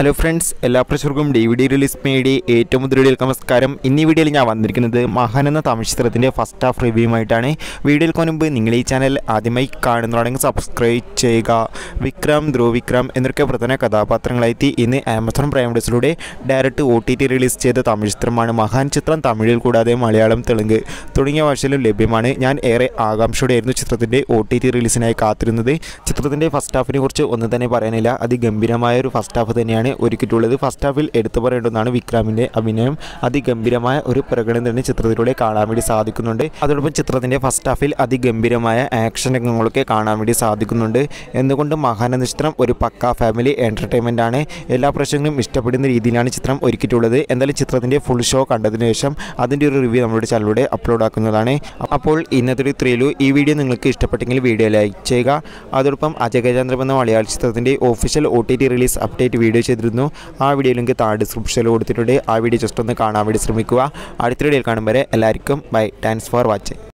Hello friends എല്ലാ പ്രശ്നർക്കും D V D release media ഏറ്റവും മുതലുള്ള നമസ്കാരം. ഇന്നീ വീഡിയോയിൽ ഞാൻ വന്നിരിക്കുന്നത് മഹാൻ എന്ന തമിഴ് ചിത്രത്തിന്റെ ഫസ്റ്റ് ഹാഫ് റിവ്യൂമായിട്ടാണ് വീഡിയോയിൽ മുൻപ് നിങ്ങൾ ഈ ചാനൽ ആദ്യമായി കാണുന്നതാണെങ്കിൽ സബ്സ്ക്രൈബ് ചെയ്യുക. വിക്രം ധ്രുവ് വിക്രം എന്നൊക്കെ പ്രധാന കഥാപാത്രങ്ങളായി ഇന്ന് Amazon Prime ഡേസിലൂടെ direct O T T release ചെയ്ത തമിഴ് ചിത്രമാണ് മഹാൻ ചിത്രം തമിഴിൽ കൂടാതെ മലയാളം തെലുങ്ക് തുടങ്ങിയ ഭാഷയിലും ലഭ്യമാണ്. ഞാൻ ഏറെ ആകാംക്ഷയോടെയായിരുന്നു ചിത്രത്തിന്റെ ഒ ടി ടി റിലീസിനായി കാത്തിരുന്നത്. ചിത്രത്തിന്റെ ഫസ്റ്റ് ഹാഫിനെ കുറിച്ച് ഒന്നും തന്നെ പറയാനില്ല. അതിഗംഭീരമായ ഒരു ഫസ്റ്റ് ഹാഫ് തന്നെയാണ് ഒരുക്കിയിട്ടുള്ളത്. ഫസ്റ്റ് ഹാഫിൽ എടുത്തു പറയേണ്ടതാണ് വിക്രമിന്റെ അഭിനയം. അതിഗംഭീരമായ ഒരു പ്രകടനം തന്നെ ചിത്രത്തിലൂടെ കാണാൻ വേണ്ടി സാധിക്കുന്നുണ്ട്. അതോടൊപ്പം ചിത്രത്തിന്റെ ഫസ്റ്റ് ഹാഫിൽ അതിഗംഭീരമായ ആക്ഷൻ രംഗങ്ങളൊക്കെ കാണാൻ വേണ്ടി സാധിക്കുന്നുണ്ട്. എന്തുകൊണ്ട് മഹാനന്ദ ചിത്രം ഒരു പക്ക ഫാമിലി എന്റർടൈൻമെന്റ് ആണ്? എല്ലാ പ്രശ്നങ്ങളും ഇഷ്ടപ്പെടുന്ന രീതിയിലാണ് ചിത്രം ഒരുക്കിയിട്ടുള്ളത്. എന്തായാലും ചിത്രത്തിന്റെ ഫുൾ ഷോ കണ്ടതിന് ശേഷം അതിന്റെ ഒരു റിവ്യൂ നമ്മുടെ ചാനലിലൂടെ അപ്ലോഡ് ആക്കുന്നതാണ്. അപ്പോൾ ഇന്നത്തെ ഒരു ത്രീലു ഈ വീഡിയോ നിങ്ങൾക്ക് ഇഷ്ടപ്പെട്ടെങ്കിൽ വീഡിയോ ലൈക്ക് ചെയ്യുക. അതോടൊപ്പം അജയചന്ദ്രം എന്ന മലയാള ചിത്രത്തിന്റെ official O release update video ചെയ്തിരുന്നു. ആ വീഡിയോ ലിങ്ക് താഴെ ഡിസ്ക്രിപ്ഷനിൽ കൊടുത്തിട്ടുണ്ട്. ആ വീഡിയോ ജസ്റ്റ് ഒന്ന് കാണാൻ വേണ്ടി ശ്രമിക്കുക. അടുത്ത വീഡിയോയിൽ കാണും വരെ എല്ലാവർക്കും ബൈ താങ്ക്സ് ഫോർ വാച്ചിങ്